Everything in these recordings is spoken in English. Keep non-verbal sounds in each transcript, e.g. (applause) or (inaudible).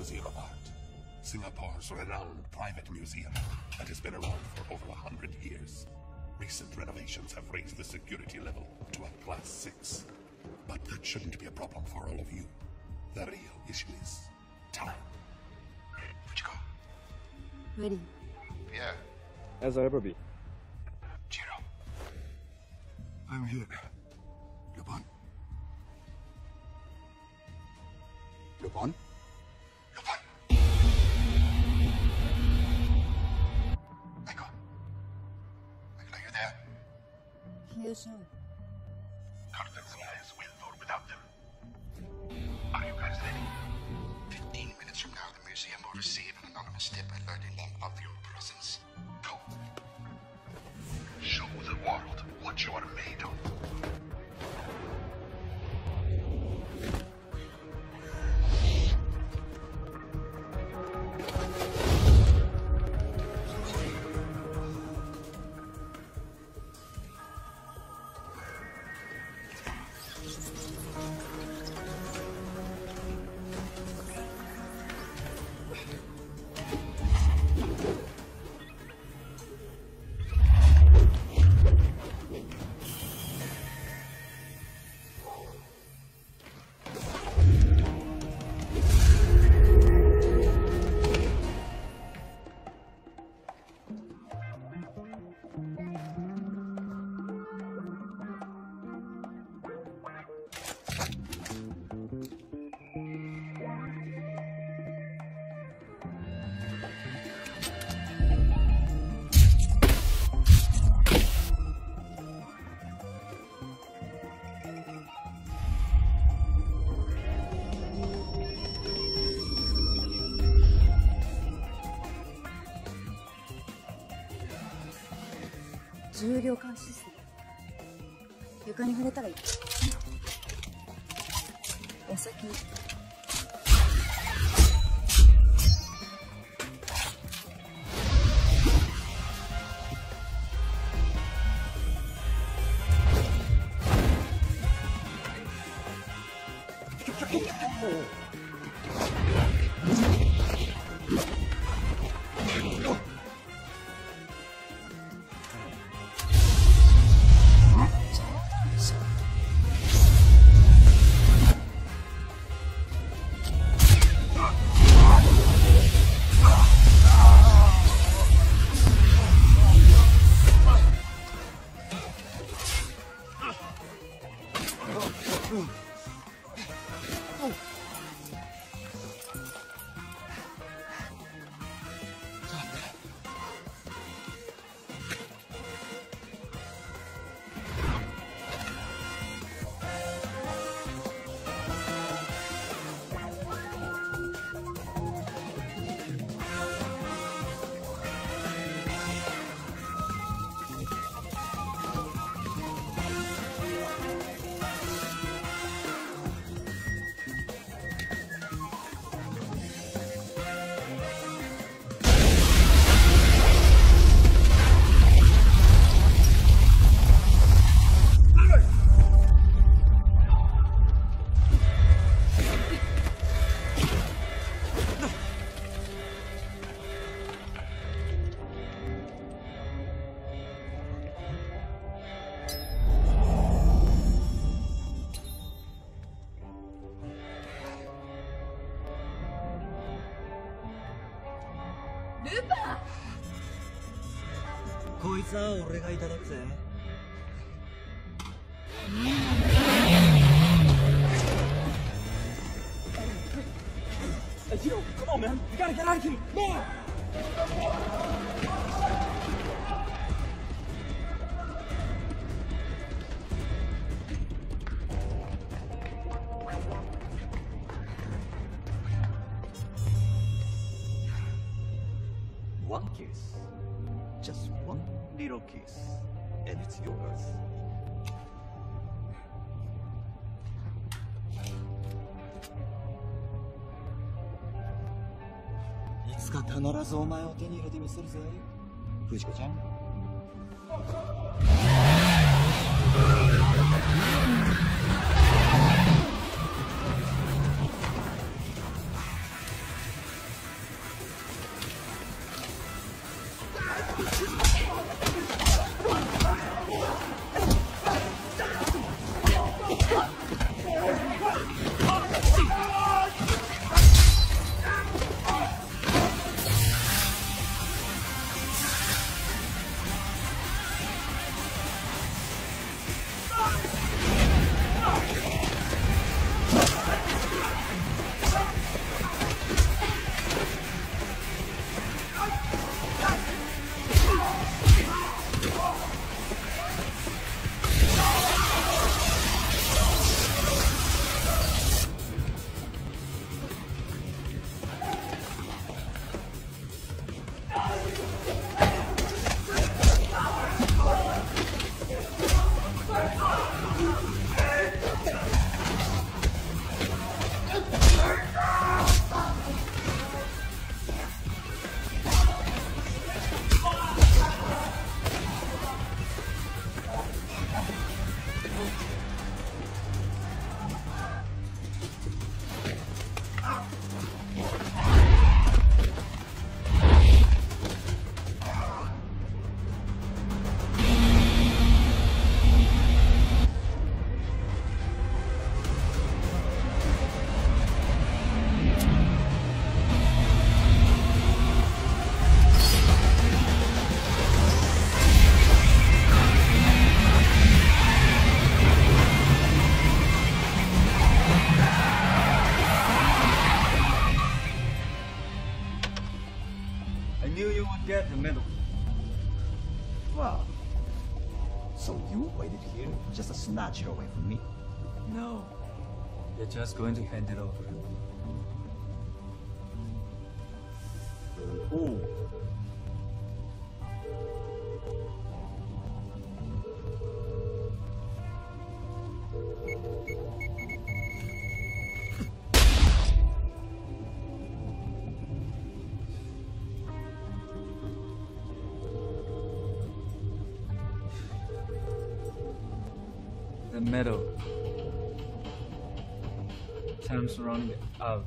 Museum of Art. Singapore's renowned private museum that has been around for over a hundred years. Recent renovations have raised the security level to a class 6. But that shouldn't be a problem for all of you. The real issue is time. Fujiko. Ready. Yeah. As I ever be. Jiro. I'm here. Lupin. Lupin? Lupin! Here, 重量感システム床に触れたらいい。お先。ずお前を手に入れてみせるぜ。藤子ちゃん。Snatch it away from me? No. You're just going to hand it over. Ooh. Medal. Time's running out.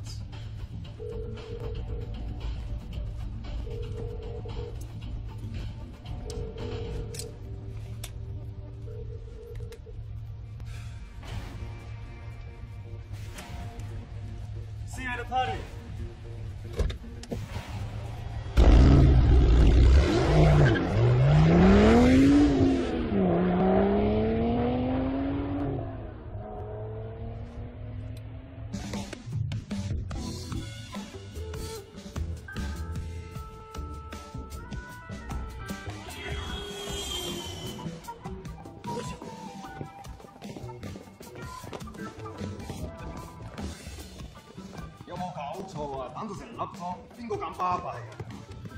巴閉嘅。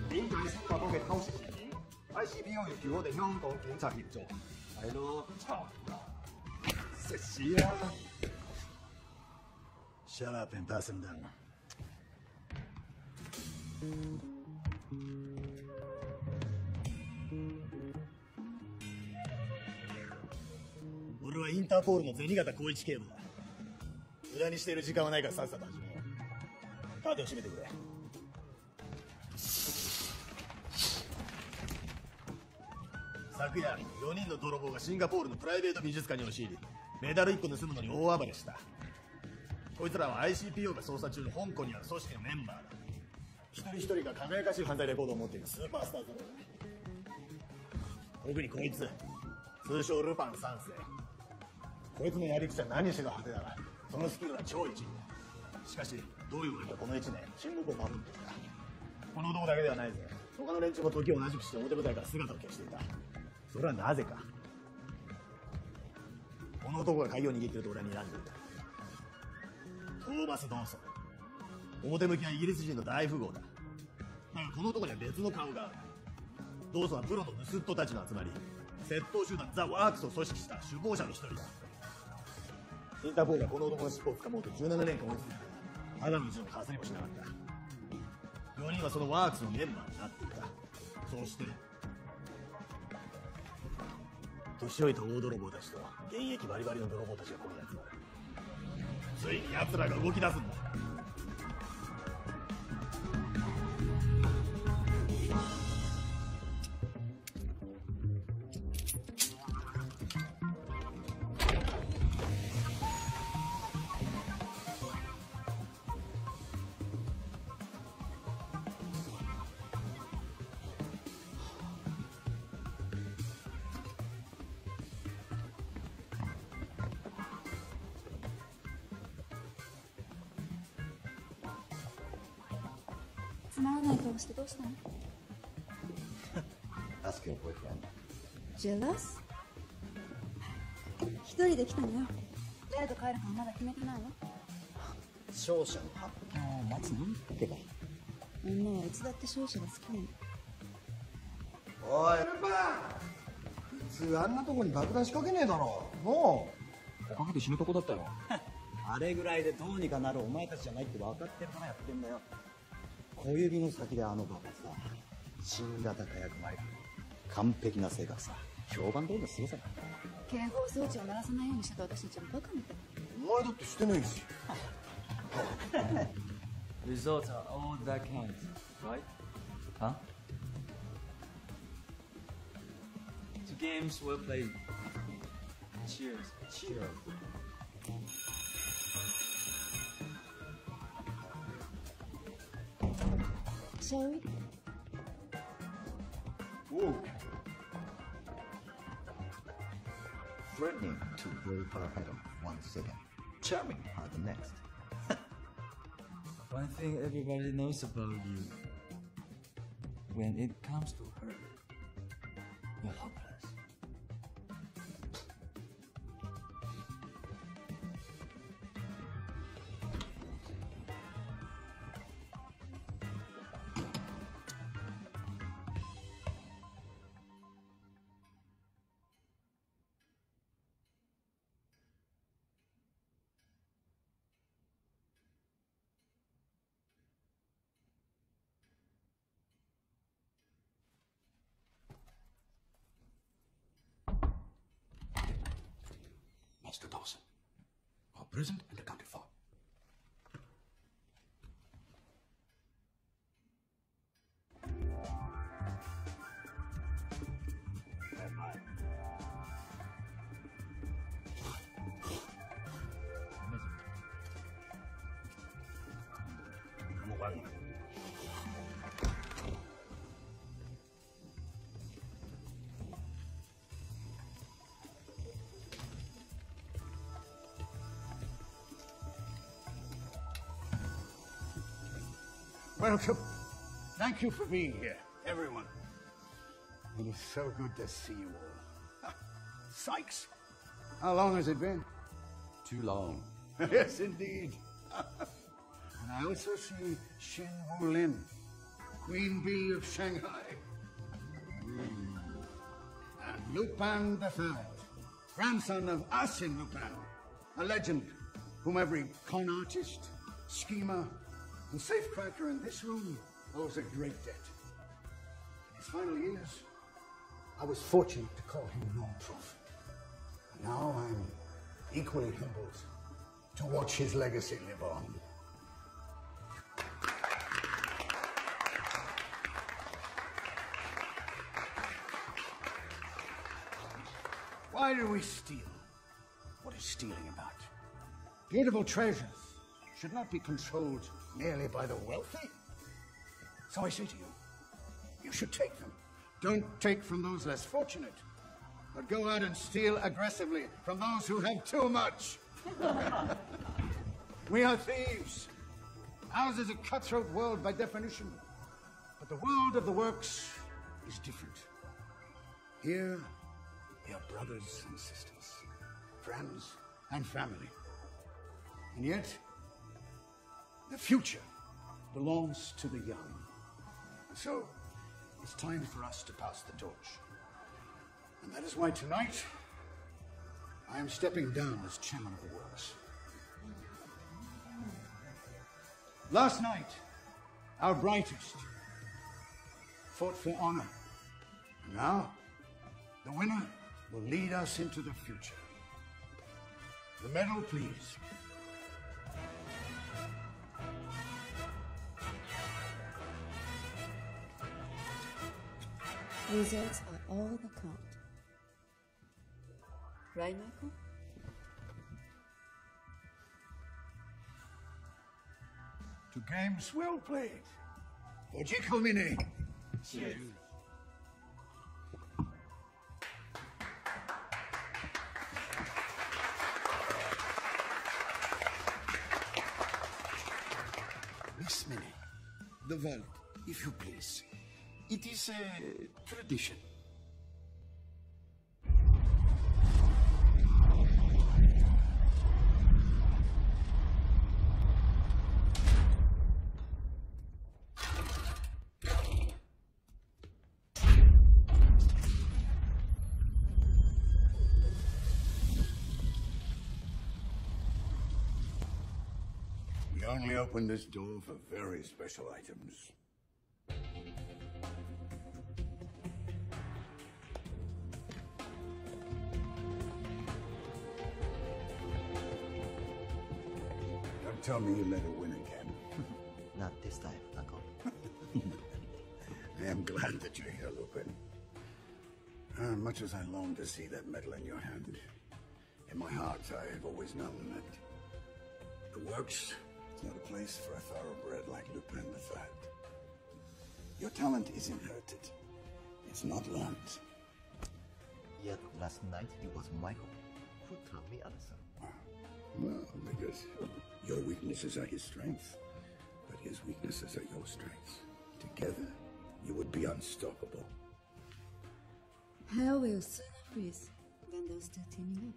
點解新加坡嘅偷食 ICPO 要叫我哋香港警察協助，係咯，臭食屎啦！Shut up and pass him down。俺はインターポールの銭形光一警部だ。無駄にしている時間はないからさっさと始めよう。カーテンを閉めてくれ。昨夜4人の泥棒がシンガポールのプライベート美術館に押し入りメダル1個盗むのに大暴れした。こいつらは ICPO が捜査中の香港にある組織のメンバーだ。一人一人が輝かしい犯罪レコードを持っているスーパースターぞ特にこいつ通称ルパン三世。こいつのやり口は何しろ派手だがそのスキルは超一流。しかしどういうわけかこの1年中国を守っていたこの男だけではないぜ。他の連中も時を同じくして表舞台から姿を消していた。それはなぜか。この男が鍵を握っていると俺は睨んでいた。トーマス・ドーソン。表向きはイギリス人の大富豪だ。だがこの男には別の顔がある。ドーソンはプロの盗人たちの集まり窃盗集団ザ・ワークスを組織した首謀者の一人だ。インターポールはこの男の尻尾を掴もうと17年間追い続けた。ただのうちのかすりもしなかった。4人はそのワークスのメンバーになっていた。そして。年老いた大泥棒たちと現役バリバリの泥棒たちがここに集まる。ついに奴らが動き出すんだ。ない顔してどうしたの Ask your boyfriend. ジェラス？一人で来たのよ。誰と帰るかはまだ決めてないの？勝者の発表を待つの？ってか。女はいつだって勝者が好きなの。おいルパン！普通あんなとこに爆弾仕掛けねえだろ。もおかげで死ぬとこだったよ。(laughs) あれぐらいでどうにかなるお前たちじゃないって分かってるからやってんだよ。小指の先であのバカさ、新型火薬マイク。完璧な性格さ。評判通りのす？ごさだ。警報装置を鳴らさないようにしてた私たちもバカみたいうお前だってしてないし (laughs) Results are all that counts, right? Huh? Two games well played. Cheers. Cheers. Shall we? Whoa. Threatening to break her head off one second, charming her the next. (laughs) One thing everybody knows about you. when it comes to her, Welcome. Thank you for being here, everyone. It is so good to see you all. Sykes, how long has it been? Too long. (laughs) yes, indeed. and I also see Shin Wu Lin, Queen Bee of Shanghai. Hmm. And Lupin III, grandson of Arsène Lupin, a legend whom every con artist, schemer, and safecracker in this room owes a great debt. His final years, I was fortunate to call him non-proof. And now I'm equally humbled to watch his legacy live on. Why do we steal? What is stealing about? Beautiful treasures should not be controlled merely by the wealthy. So I say to you, you should take them. Don't take from those less fortunate, but go out and steal aggressively from those who have too much. (laughs) we are thieves. Ours is a cutthroat world by definition, but the world of the works is different. Here, we are brothers and sisters, friends and family. And yet, the future belongs to the young. So, it's time for us to pass the torch. And that is why tonight, I am stepping down as chairman of the works. Last night, our brightest fought for honor. Now, the winner will lead us into the future. The medal, please. Results are all that count. Right, Michael? To games well played. Fujiko Mine. Miss Minnie, the vault, if you please. It is a tradition. We only open this door for very special items. Tell me you let her win again. (laughs) Not this time, Uncle. (laughs) I am glad that you're here, Lupin. Uh, much as I long to see that medal in your hand, in my heart I have always known that the works is not a place for a thoroughbred like Lupin The III. Your talent is inherited. It's not learned. Yet last night it was Michael who taught me other Well, because your weaknesses are his strengths, but his weaknesses are your strengths. Together, you would be unstoppable. Hell will sooner freeze than those two teaming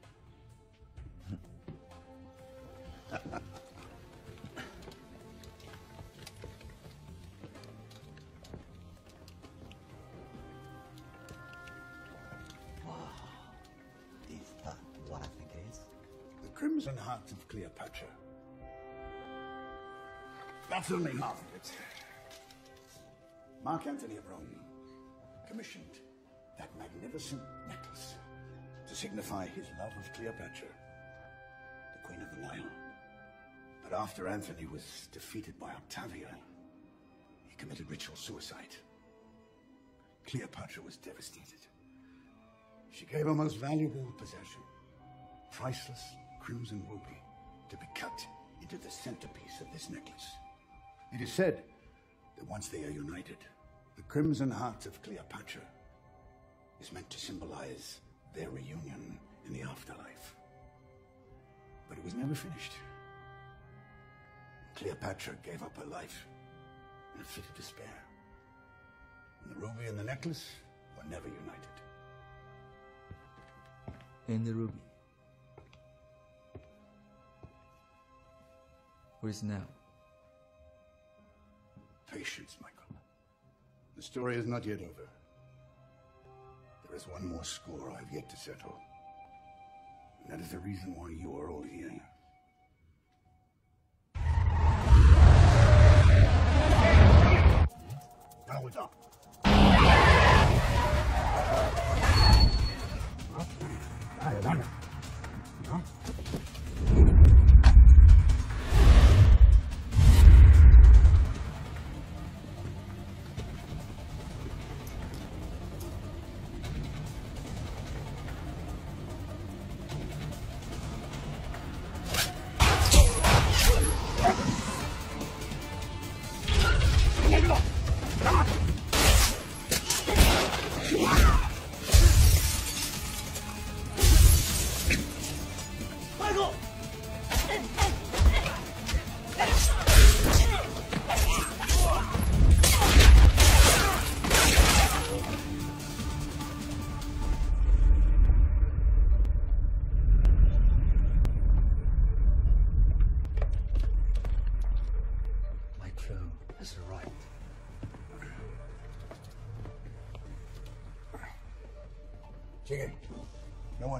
up. Only half of it. Mark Antony of Rome commissioned that magnificent necklace to signify his love of Cleopatra, the Queen of the Nile. But after Antony was defeated by Octavian, he committed ritual suicide. Cleopatra was devastated. She gave her most valuable possession, priceless crimson ruby, to be cut into the centerpiece of this necklace. It is said that once they are united, the crimson heart of Cleopatra is meant to symbolize their reunion in the afterlife. But it was never finished. Cleopatra gave up her life in a fit of despair. And the ruby and the necklace were never united. And the ruby. Where is now? Patience, Michael. The story is not yet over. There is one more score I've yet to settle. And that is the reason why you are all here. Up.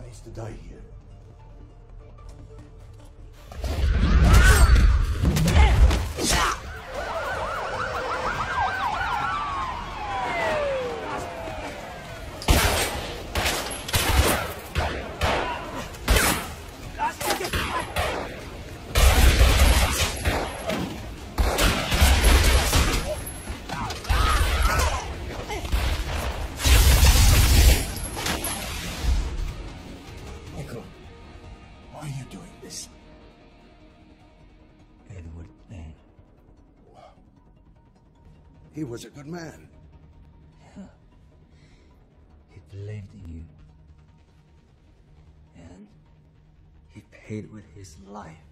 Needs to die He was a good man. He believed in you. And he paid with his life.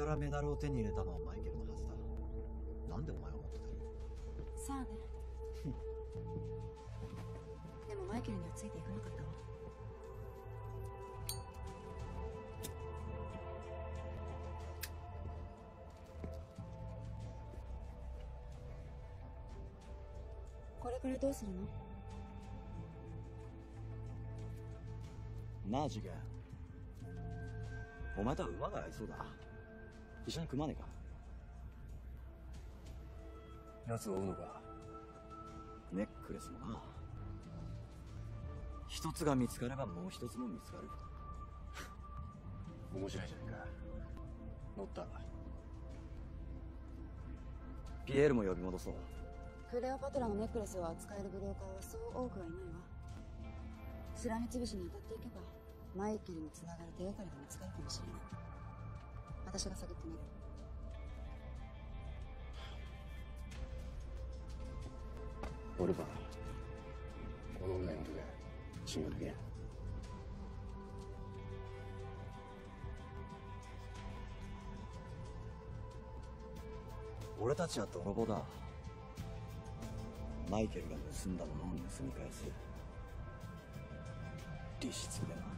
からメダルを手に入れたのはマイケルのはずだ。なんでお前が持ってたさあね。(laughs) でもマイケルにはついていかなかったわこれからどうするの？なあ次元お前とは馬が合いそうだ一緒に組まねえか。奴を追うのか。ネックレスもな。一つが見つかればもう一つも見つかる。(laughs) 面白いじゃないか。乗った。ピエールも呼び戻そう。クレオパトラのネックレスを扱える武道家はそう多くはいないわ。しらみつぶしに当たっていけばマイケルにつながる手がかりが見つかるかもしれない私が探ってみるオルバこの女呼んでくれ信用できん俺たちは泥棒だ。マイケルが盗んだものを盗み返す。利子でな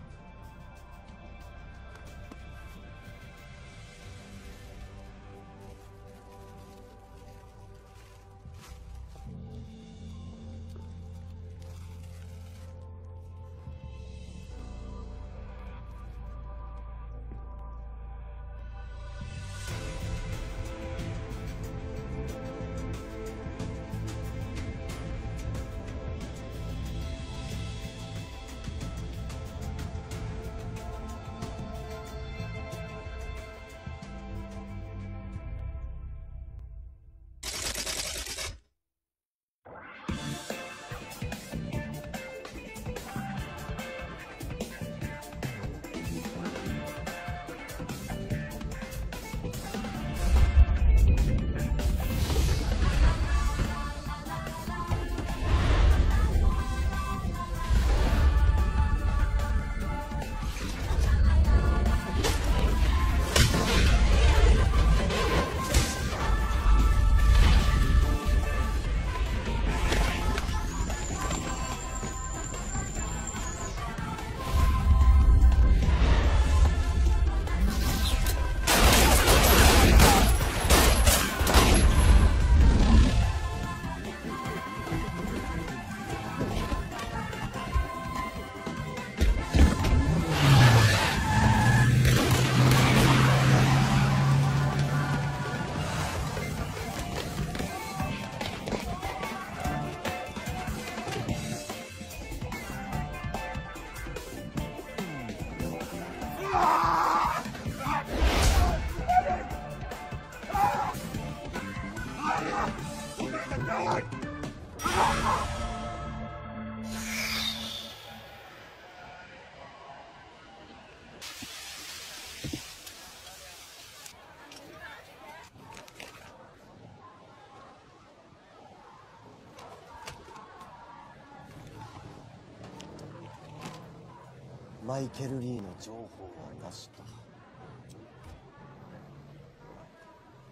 マイケル・リーの情報は出した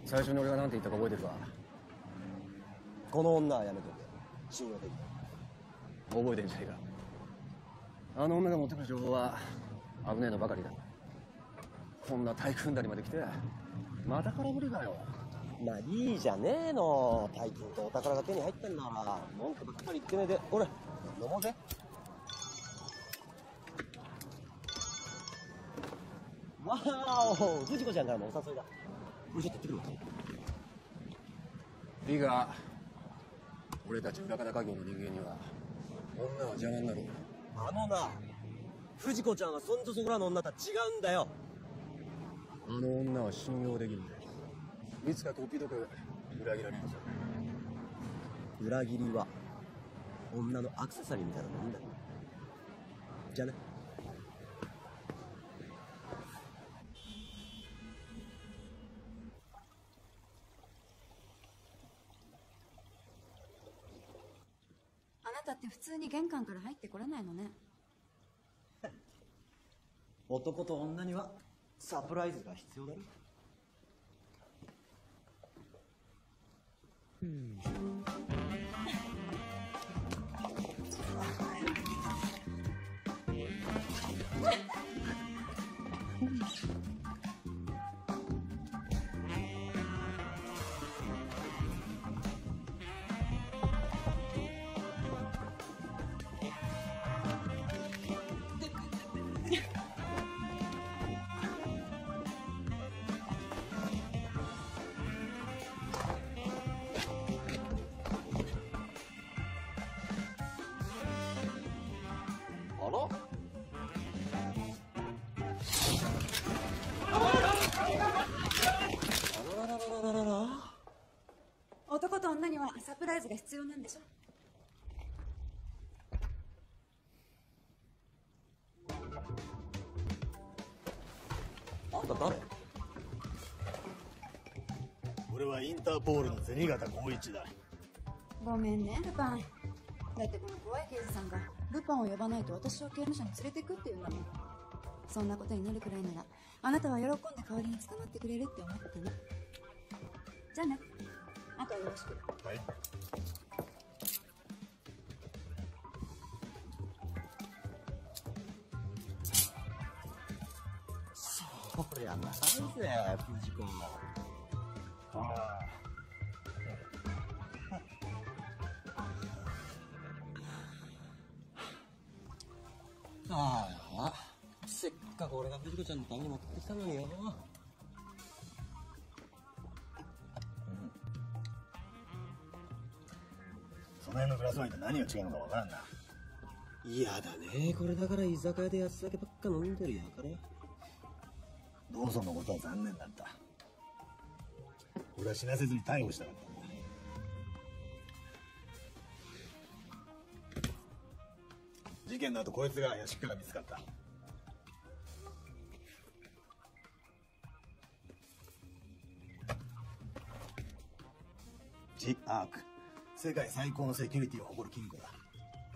最初に俺が何て言ったか覚えてるか？この女はやめとけ。信用できない。覚えてんじゃねえか。あの女が持ってくる情報は危ねえのばかりだ。こんな大組んだりまで来てまた空振りかよ。まあいいじゃねえの。大金とお宝が手に入ったんだから文句ばっかり言ってねえで俺飲もうぜわーお藤子ちゃんからのお誘いだ。これちょっと行ってくるわリーガー俺たち裏方家業の人間には女は邪魔になる。あのな藤子ちゃんはそんじょそこらの女とは違うんだよ。あの女は信用できるんだよ。いつかこっぴどく裏切られるぞ。裏切りは女のアクセサリーみたいなもんだ。じゃあね通に玄関から入ってこれないのね。(laughs) 男と女にはサプライズが必要だろあイズが必要なんでしょ？あんた誰俺はインターポールの銭形光一だ。ごめんねルパン。だってこの怖い刑事さんがルパンを呼ばないと私を刑務所に連れてくって言うんだもん。そんなことになるくらいならあなたは喜んで代わりに捕まってくれるって思ってたのじゃあね。あとはよろしく。はいそりゃないぜ藤子ああせっかく俺が藤子ちゃんのために持ってきたのによ。のグラスワインと何が違うのかわからんな。嫌だね。これだから居酒屋で安酒ばっか飲んでるやからドーソンのことは残念だった。俺は死なせずに逮捕したかったんだ事件の後こいつが屋敷から見つかった。ジ・アーク世界最高のセキュリティを誇る金庫だ。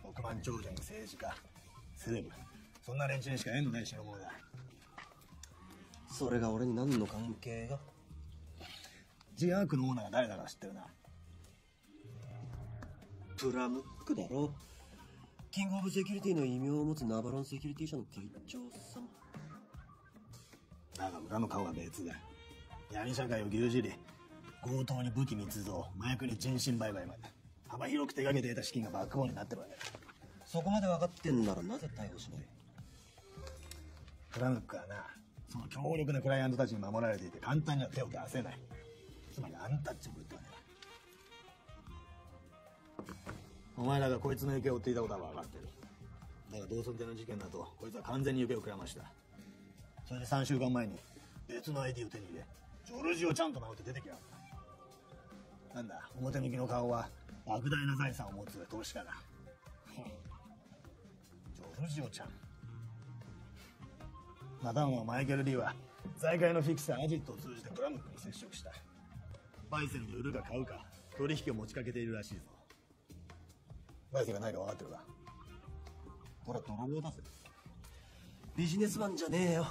億万長者に政治家。セレブそんな連中にしか縁のない代物だ。それが俺に何の関係が？ジ・アークのオーナーが誰だか知ってるな？プラムックだろ。キングオブセキュリティの異名を持つナバロンセキュリティ社の店長さんだが裏の顔は別だ。闇社会を牛耳り強盗に武器密造麻薬に人身売買まで。幅広く手掛けて得た資金がバックボーンになってるわけだ。そこまで分かってんならなぜ逮捕しない。フラムックはなその強力なクライアントたちに守られていて簡単には手を出せない。つまりアンタッチャブルってわけだお前らがこいつの行方を追っていたことは分かってる。だが同村での事件だとこいつは完全に行方をくらました。それで3週間前に別の ID を手に入れジョルジオちゃんと名乗って出てきやなんだ表向きの顔は莫大な財産を持つ投資家だジョルジオちゃん。マダムはマイケル・リーは財界のフィクサーアジットを通じてプラムックに接触した。バイセルで売るか買うか取引を持ちかけているらしいぞ。バイセルが何か分かってるか。ほら泥棒だぜ。ビジネスマンじゃねえよ。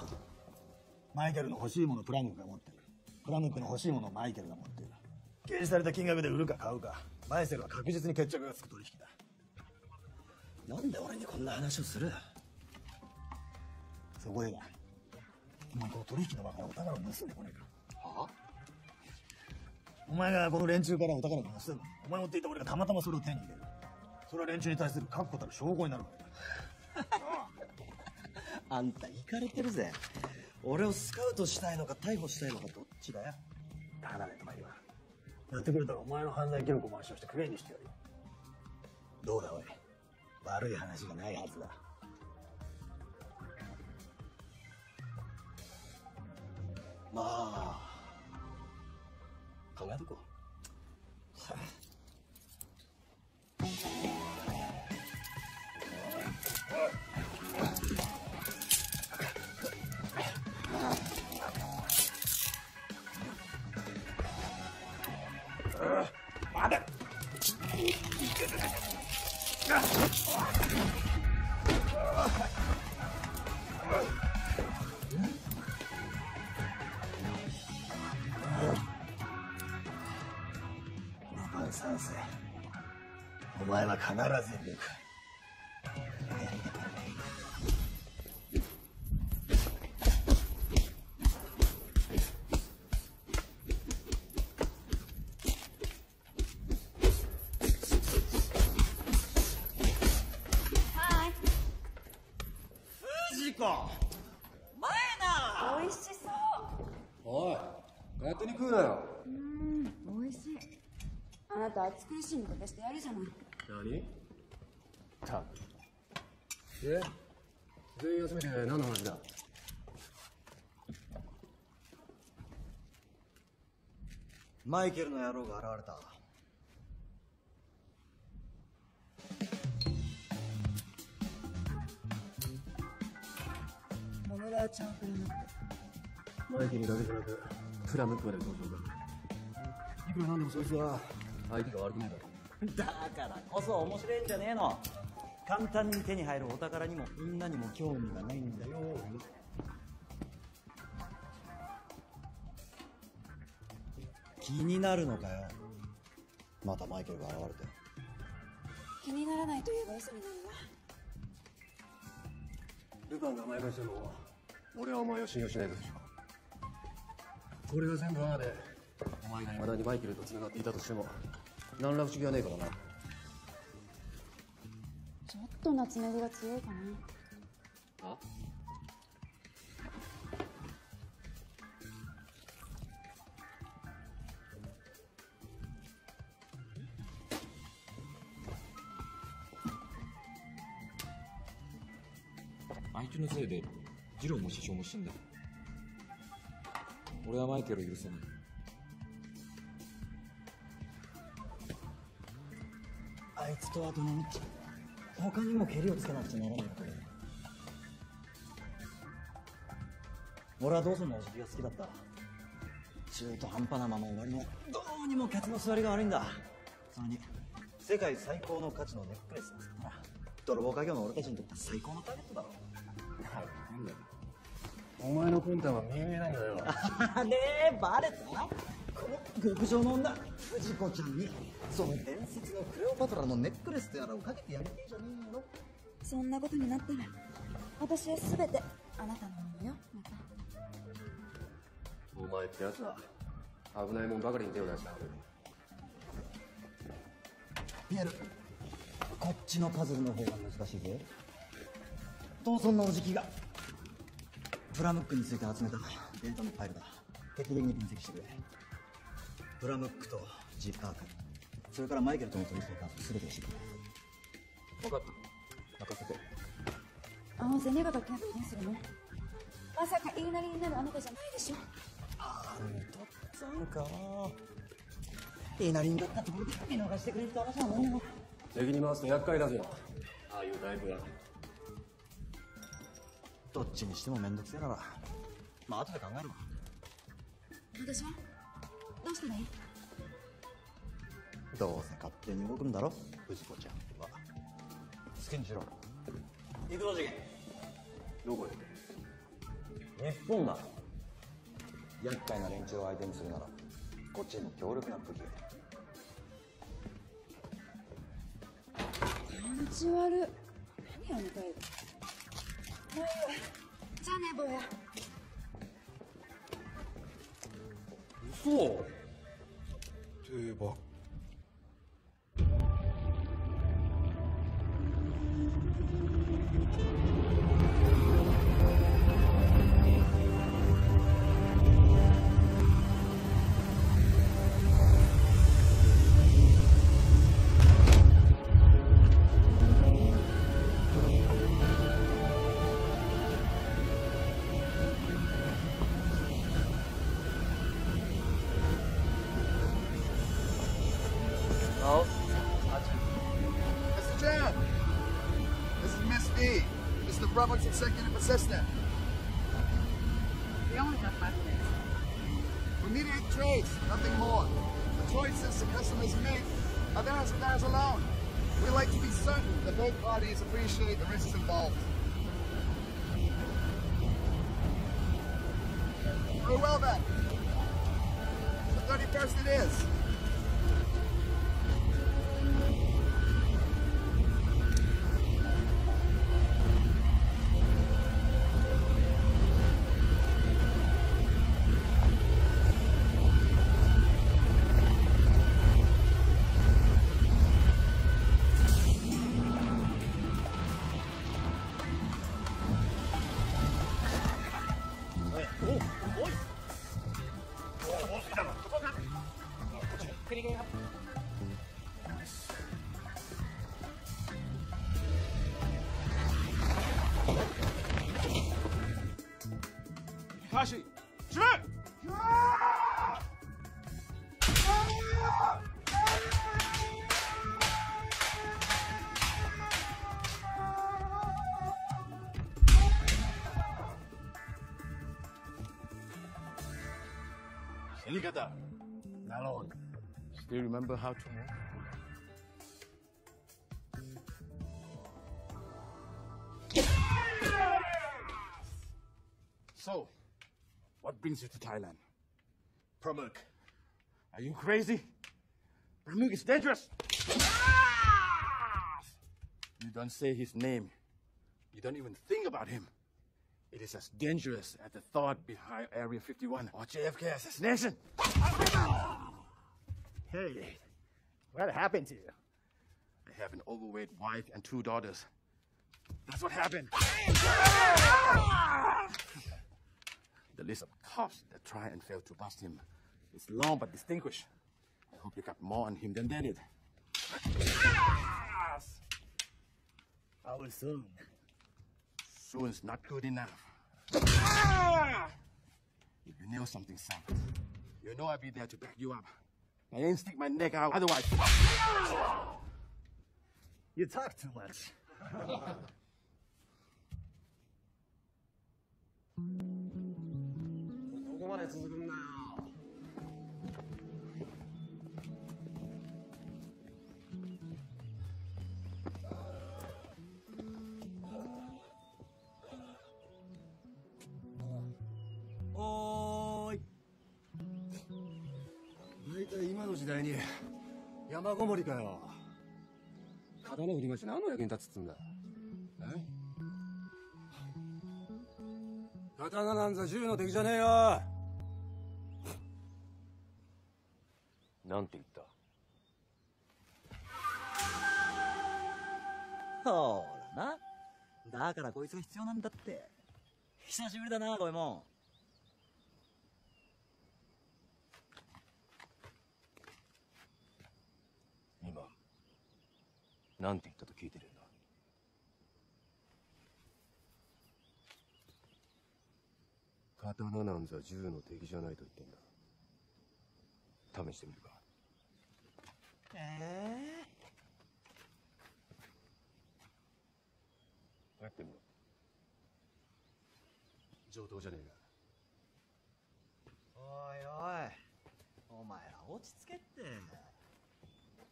マイケルの欲しいものプラムックが持ってる。プラムックの欲しいものをマイケルが持ってる。掲示された金額で売るか買うか。バイセルは確実に決着がつく取引だ。なんで俺にこんな話をする？そこでだ。お前この取引の場からお宝を盗んでこねえか。はお前がこの連中からお宝を盗むお前持っていた俺がたまたまそれを手に入れる。それは連中に対する確固たる証拠になるからだ。(laughs) あんたイかれてるぜ。俺をスカウトしたいのか逮捕したいのかどっちだよ。離れとか言わやってくれたらお前の犯罪記録を抹消してクレーにしてやるよ。どうだおい。悪い話がないはずだ。まあ考えとこう。必ず行く藤子。前な美味しそう。おい勝手に食うなよ。うん美味しい。あなた暑苦しい味方してやるじゃない何？たくで全員集めて何の話だマイケルの野郎が現れた野村ちゃんマイケルだけじゃなくプラムックまで登場だいくらなんでもそいつは相手が悪くないだろだからこそ面白いんじゃねえの。簡単に手に入るお宝にもみんなにも興味がないんだよ。気になるのかよ。またマイケルが現れて。気にならないと言えば嘘になるわ。ルパンが甘やかしても俺はお前を信用しないでしょこれが全部罠でお前が未だにマイケルと繋がっていたとしても何ら不思議はねえからな。ちょっと夏目りが強いかな。あ？あいつのせいでジローも師匠も死んだ。俺はマイケルを許せないあいつとはどのみち他にも蹴りをつけなくちゃならない。のかよ俺はドーソンのおじきが好きだった中途半端なまま終わりも。どうにもケツの座りが悪いんだ。それに。世界最高の価値のネックレスをつったら。泥棒家業の俺たちにとっては最高のターゲットだろ。なんだよ。お前の魂胆は見えないんだよ。あ (laughs) ねえバレたこの極上の女藤子ちゃんにその伝説のクレオパトラのネックレスとやらをかけてやりてえじゃねえのそんなことになったら私は全てあなたのものよまたお前ってやつは危ないもんばかりに手を出したピエールこっちのパズルの方が難しいぜトーソンのおじきがプラムックについて集めたデータのファイルだ徹底的に分析してくれプラムックとジッタークそれからマイケルとの取引が全て教えて分かった。任せて。あの銭形警部どうするの？まさか言いなりになるあなたじゃないでしょ。なんかいいなりんだったところで見逃してくれると私は思うよ敵に回すと厄介だぞああいうタイプがどっちにしてもめんどくせえなら。まあ後で考えるわ。私はどうしたらいいどうせ勝手に動くんだろ？藤子ちゃんは。好きにしろ行くぞ次元どこへ日本だ厄介な連中を相手にするなら。こっちにも強力な武器。が気持ち悪い。何あの態度。まあいいわじゃあね坊や 없어. 대박. Helikata. Nalon. Still remember how to move? So, what brings you to Thailand? Pramuk. Are you crazy? Pramuk is dangerous. Ah! You don't say his name. You don't even think about him. It is as dangerous as the thought behind Area 51 or JFK assassination. Hey, what happened to you? I have an overweight wife and two daughters. That's what happened. the list of cops that try and fail to bust him is long but distinguished. I hope you got more on him than they did. How soon? Soon's not good enough. Ah! If you nail something sound, you know I'll be there to back you up. I ain't stick my neck out otherwise. You talk too much. (laughs) 時代に山ごもりかよ。刀振り回して何の役に立つっつうんだ？え？刀なんざ銃の敵じゃねえよ。なんて言った？ほらな。だからこいつが必要なんだって。久しぶりだなこいも今なんて言ったと聞いてるんだ。刀なんざ銃の敵じゃないと言ってんだ。試してみるか。えやってみろ。上等じゃねえおいおいお前ら落ち着けって。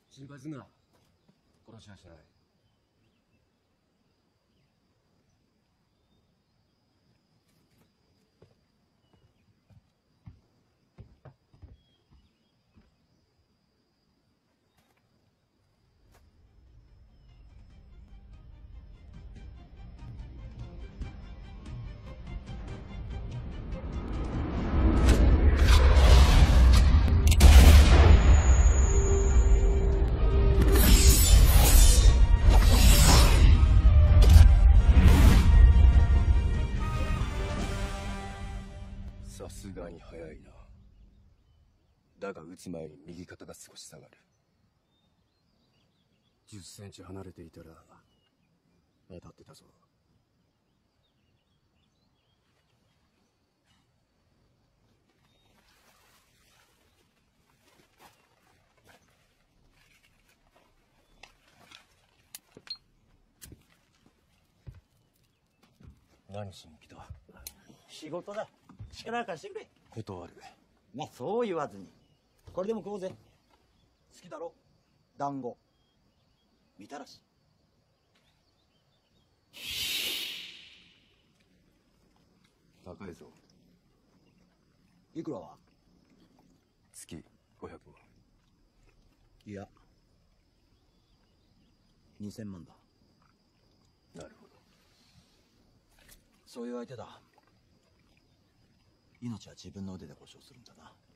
心配すんな殺しました、はい。すがに早いな。だが撃つ前に右肩が少し下がる。10センチ離れていたら当たってたぞ。何しに来た？仕事だ力貸してくれ。断る。まあそう言わずに。これでも食おうぜ。好きだろ。団子。みたらし。高いぞ。いくらは？月500万。いや。2000万だ。なるほど。そういう相手だ命は自分の腕で保証するんだな「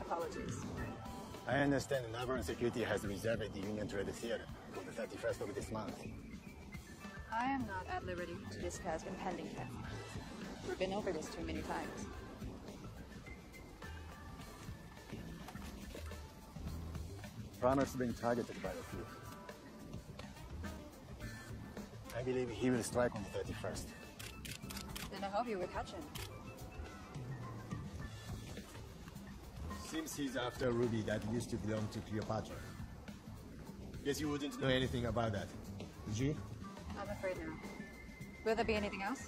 Apologies. I understand the Navarone Security has reserved the Union Trade Theater for the 31st of this month. I am not at liberty to discuss impending theft. We've been over this too many times. Farmer's been targeted by the thief. I believe he will strike on the 31st. Then I hope you will catch him. Seems he's after a ruby that used to belong to Cleopatra. Guess you wouldn't know anything about that, would you? I'm afraid not. Will there be anything else?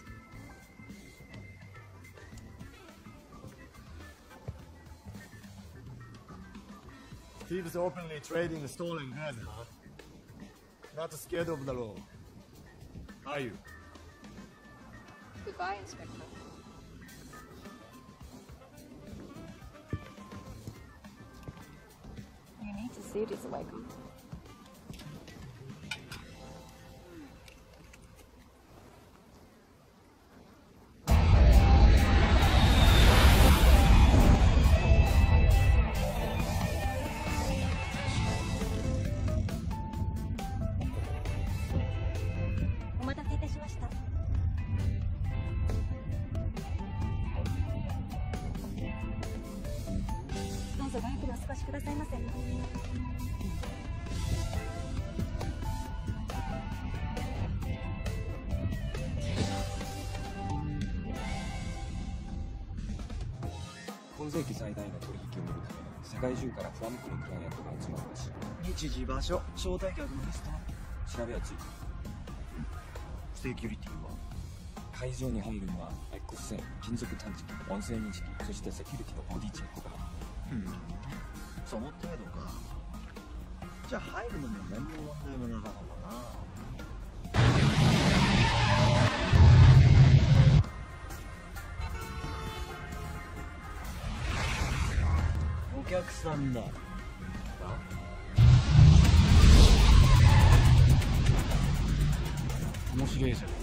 Thieves openly trading stolen goods, huh? Not scared of the law. Are you? Goodbye, Inspector. You need 今世紀最大の取引を見るため世界中からフラムクのクライアントが集まるらしい日時場所招待客のリスト調べはついてセキュリティは会場に入るのは X 線金属探知機音声認識そしてセキュリティのボディチェックがうんその程度か。じゃあ入るのも何も問題もなかった。さんだ。面白いじゃん。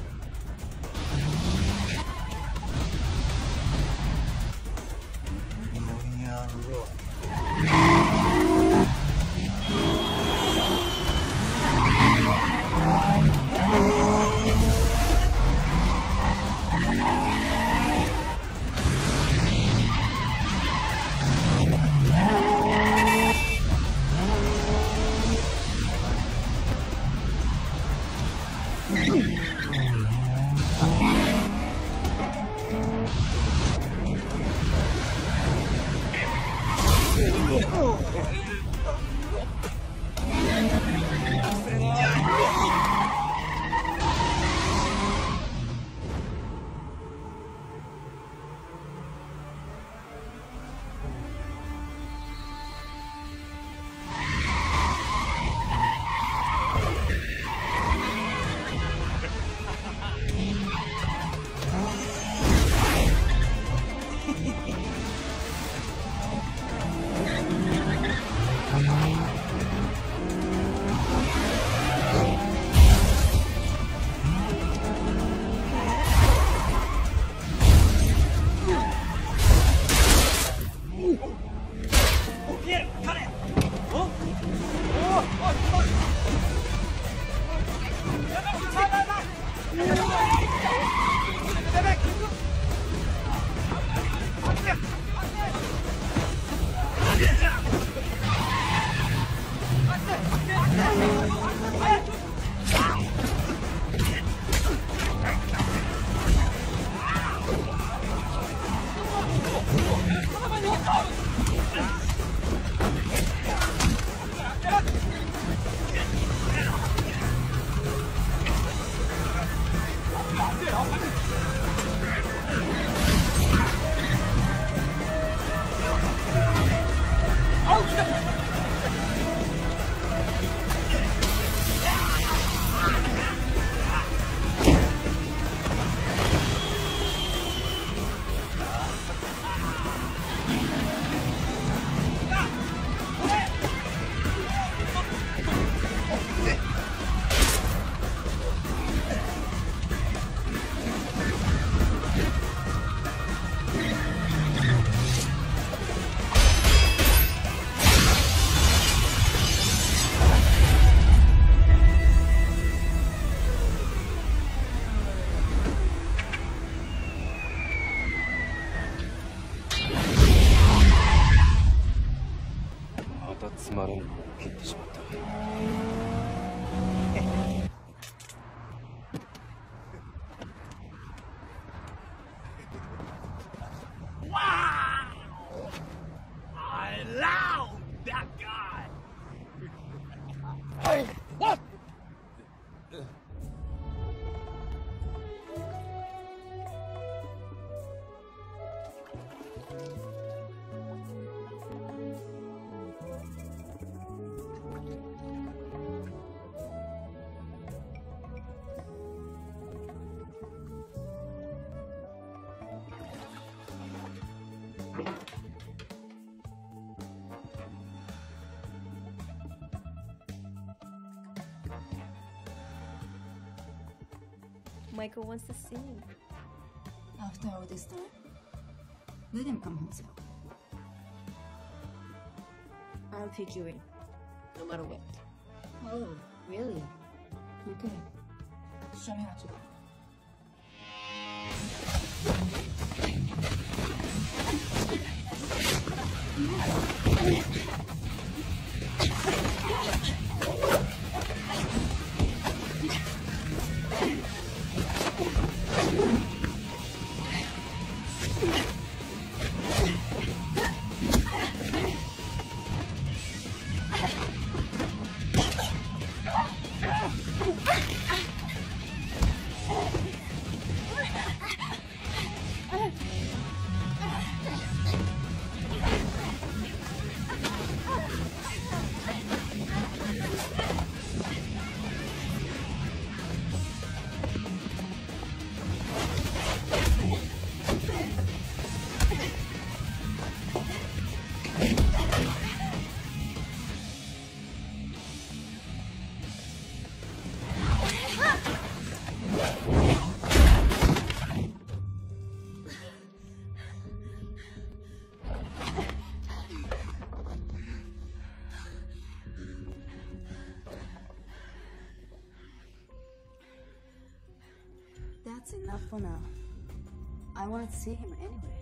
Michael wants to sing After all this time, let him come himself. I'll take you in no matter what Oh, really? Okay. Show me what you got. Now. I wanted to see him anyway.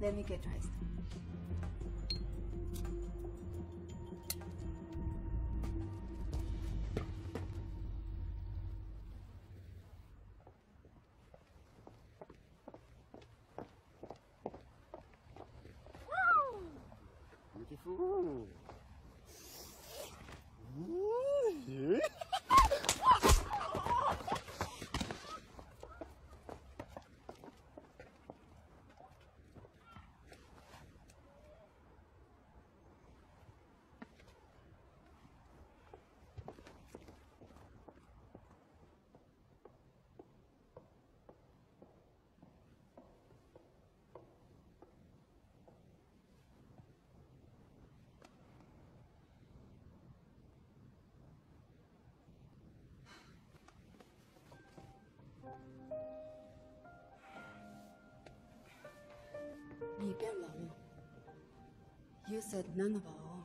Let me get dressed. You said none of our own.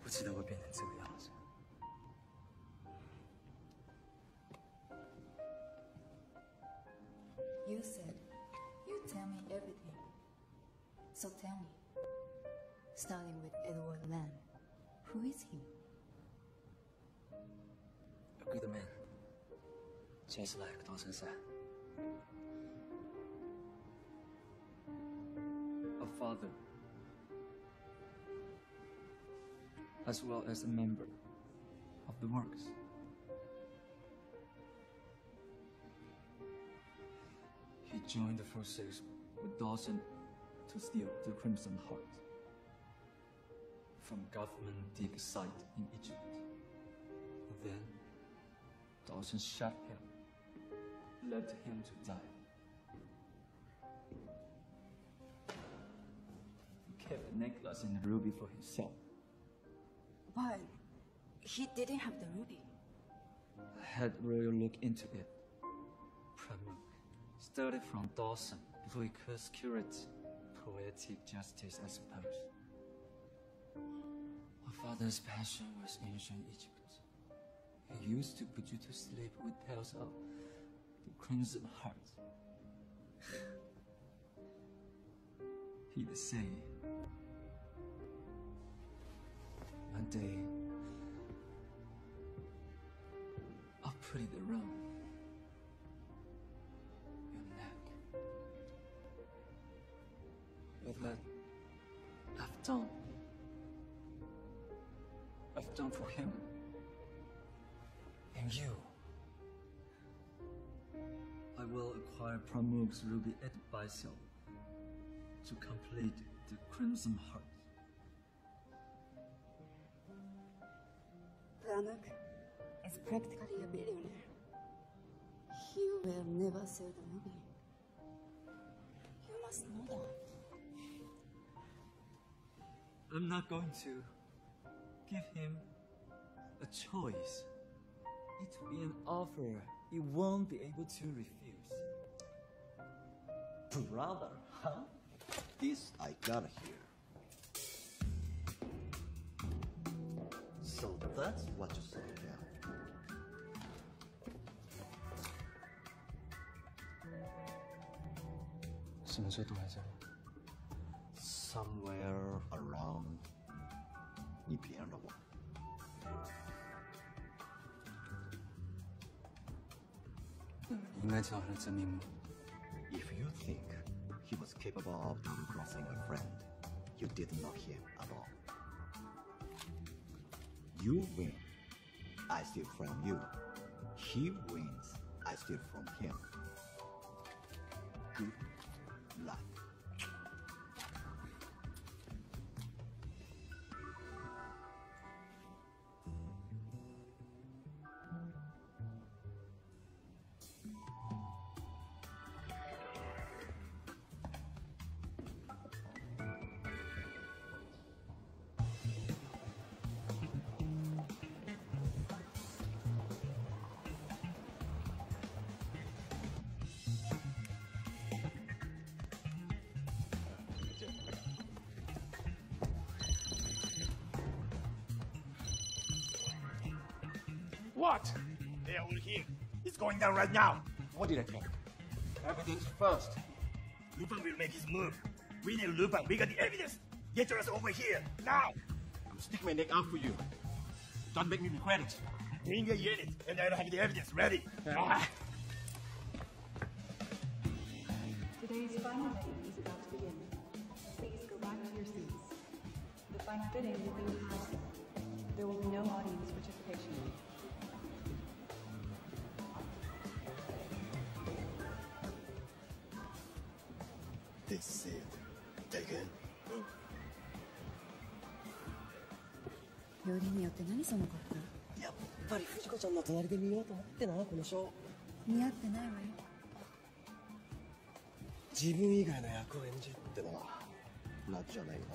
不记得会变成这个样子。 You said you tell me everything. So tell me. Starting with Edward Lamb. Who is he? A good man. Just like Dawson said. As well as a member of the works. He joined the forces with Dawson to steal the Crimson Heart from government dig site in Egypt. Then Dawson shot him, led him to die. He kept the necklace and ruby for himself. But he didn't have the ruby. I had Royal look into it. Pramuk studied from Dawson before he could secure it. Poetic justice, I suppose. My father's passion was ancient Egypt. He used to put you to sleep with tales of the Crimson Heart. (laughs) He'd say, one day, I'll put it around your neck. With that, I've done. I've done for him. And you. I will acquire Pramuk's ruby at Baisel to complete the Crimson Heart. Pramuk is practically a billionaire. He will never sell the movie. You must know that. I'm not going to give him a choice. It will be an offer he won't be able to refuse. Brother, huh? This I got here. So that's what you say, yeah? Somewhere around 你别了我。应该叫他的真面目。 If you think he was capable of double-crossing a friend, you didn't know him at all. You win, I steal from you. He wins, I steal from him. Good It's going down right now. What did I think? you? Evidence first. Lupin will make his move. We need Lupin. We got the evidence. Get us over here now. I'll stick my neck out for you. Don't make me regret it. Bring a unit, and I'll have the evidence ready. Ah. Today's final bidding is about to begin. Please go back to your seats. The final bidding will be It. Take it. よりによって何その格好？やっぱり藤子ちゃんの隣で見ようと思ってなこのショー。似合ってないわよ。自分以外の役を演じるってのは楽じゃないな。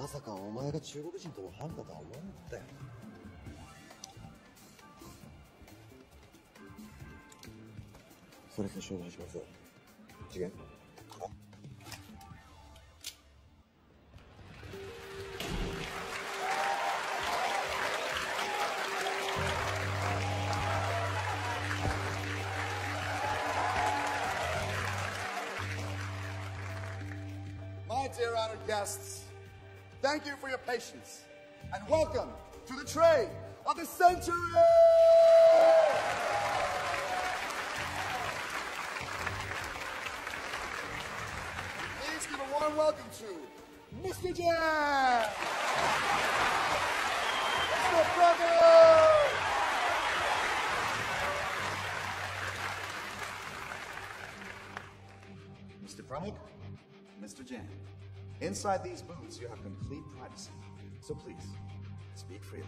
まさかお前が中国人とのハンだとは思わなかったよそれから紹介します。次元。Inside these booths you have complete privacy. So please, speak freely.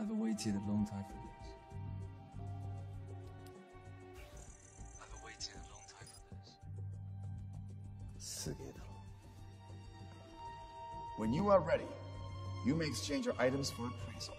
I've waited a long time for this. Are ready, you may exchange your items for appraisal.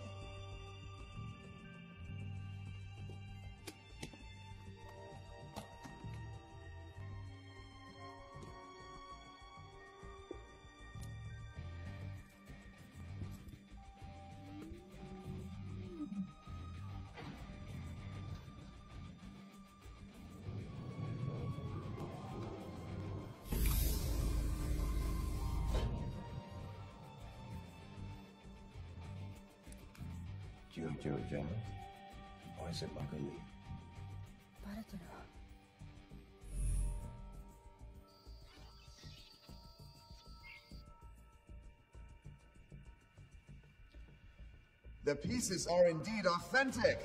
Jojo Jam? Or is it Magali? バレてるわ The pieces are indeed authentic.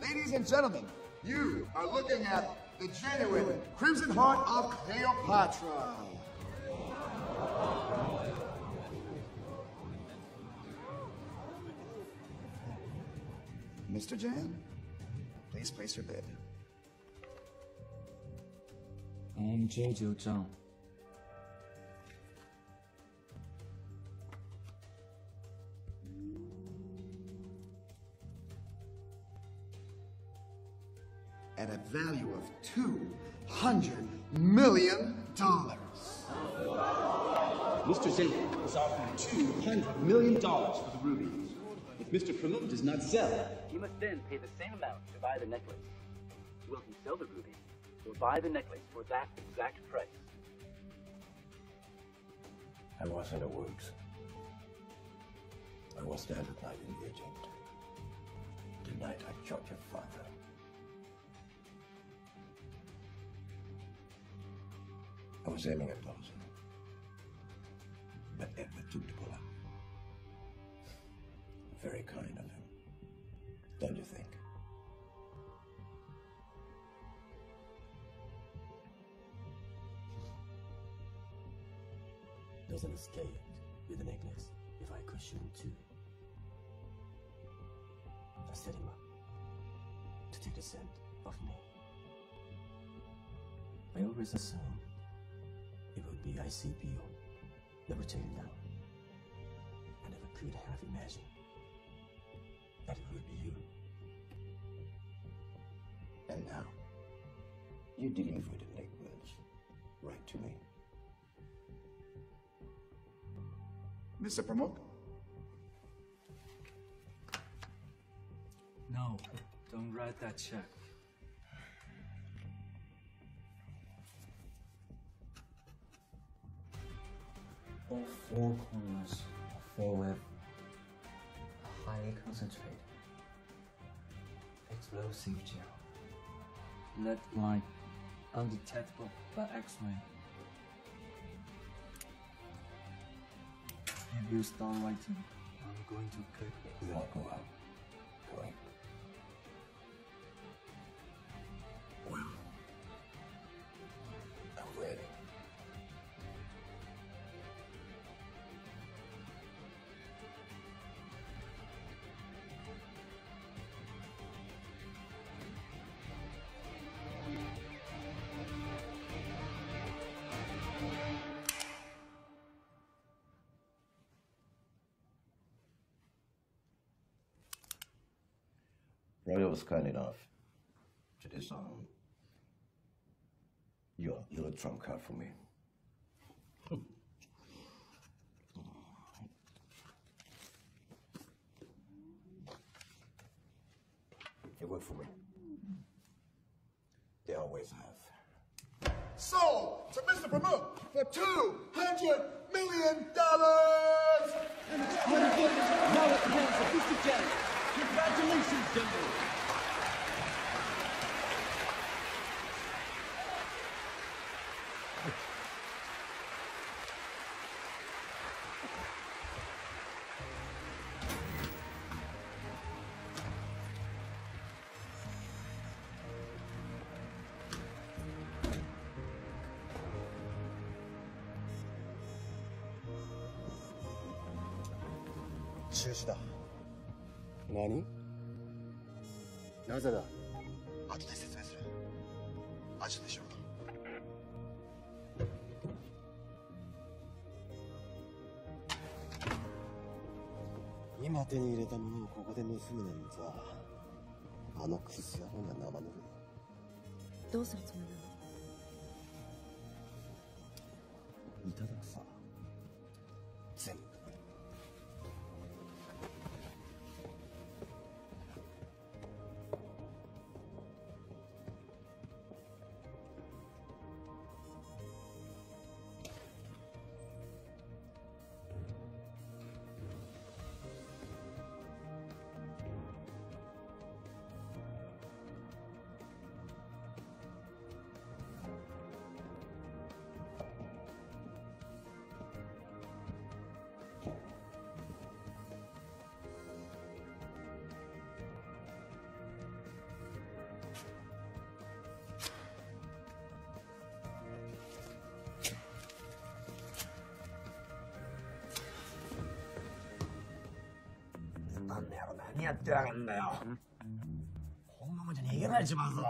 Ladies and gentlemen, you are looking at the genuine Crimson Heart of Cleopatra. Mr. Jan, please place your bid. I'm Jojo Zhang. At a value of $200 million. Mr. Zink is offering $200 million for the ruby. If Mr. Pramuk does not sell, He must then pay the same amount to buy the necklace. Will he sell the ruby or buy the necklace for that exact price? I was in the works. I was there that night in the agent. The night I shot your father. I was aiming at Dawson. But Edward took the bullet. Very kind of him. Don't you think? Doesn't escape with the necklace if I could shoot him too. I set him up to take the scent of me. I always assumed it would be ICPO. Never tell you that. I never could have imagined that it would be you. And now, you deliver the necklace right to me. Mr. Pramuk? No, don't write that check. All four corners of four web highly concentrated. Explosive gel. Lead line undetectable by X-ray. If you start writing, I'm going to click. We all was kind enough to disarm um, your little trump card for me. 中止だ。何？なぜだ？後で説明する。でしろ今手に入れたものをここで盗むなんざあのクズ野郎が生ぬるどうするつもりなの？いただくさやってやがんだよ。このままじゃ逃げられちまうぞ。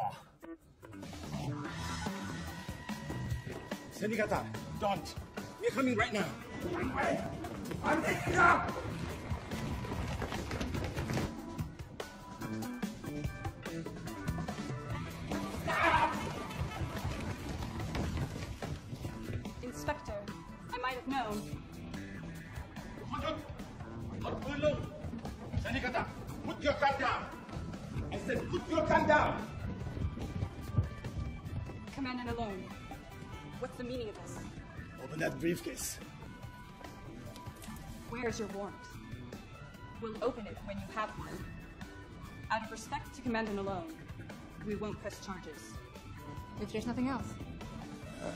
Sendikata, don't. We're coming right now. I'm taking up! Inspector, I might have known. Put your gun down. I said, put your gun down. Commandant alone. What's the meaning of this? Open that briefcase. Where's your warrant? We'll open it when you have one. Out of respect to Commandant alone, we won't press charges. If there's nothing else. Uh,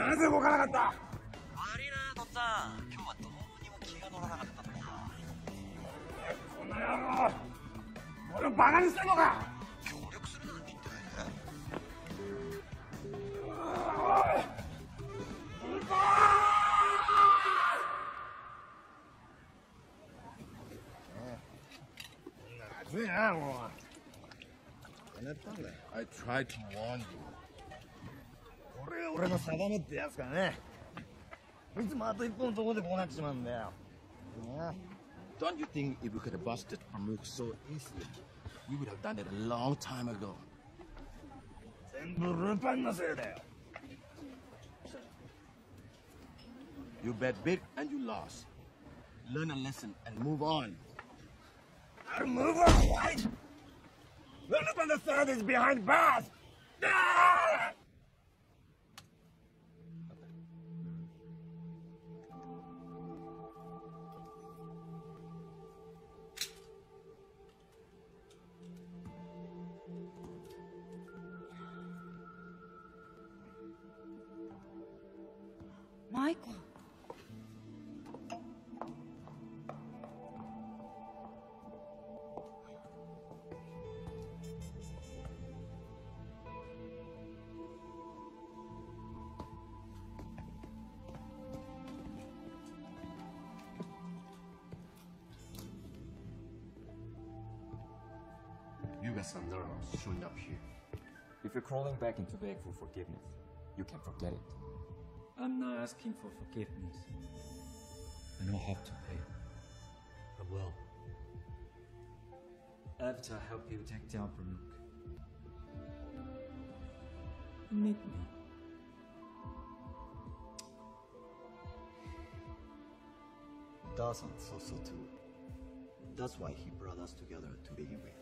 なぜ動かなかった？悪いなとっつぁん今日はどうにも気が乗らなかったんだこの野郎！俺をバカにしたのか？協力するなんて言ってないおいい定めってやつからねいつもあと一本のところでこうなってしまうんだよ、ね、Don't you think if you could have busted Pramuk so easily you would have done it a long time ago 全部ルパンのせいだよ You bet big and you lost learn a lesson and move on I'll move on, what? Right? Lulupan the third is behind bars! Ah! If you're crawling back into beg for forgiveness, you can forget it. I'm not asking for forgiveness. I know how to pay. I will. After I help you take down Baruch. You need me. Dawson thought so too. That's why he brought us together to begin with.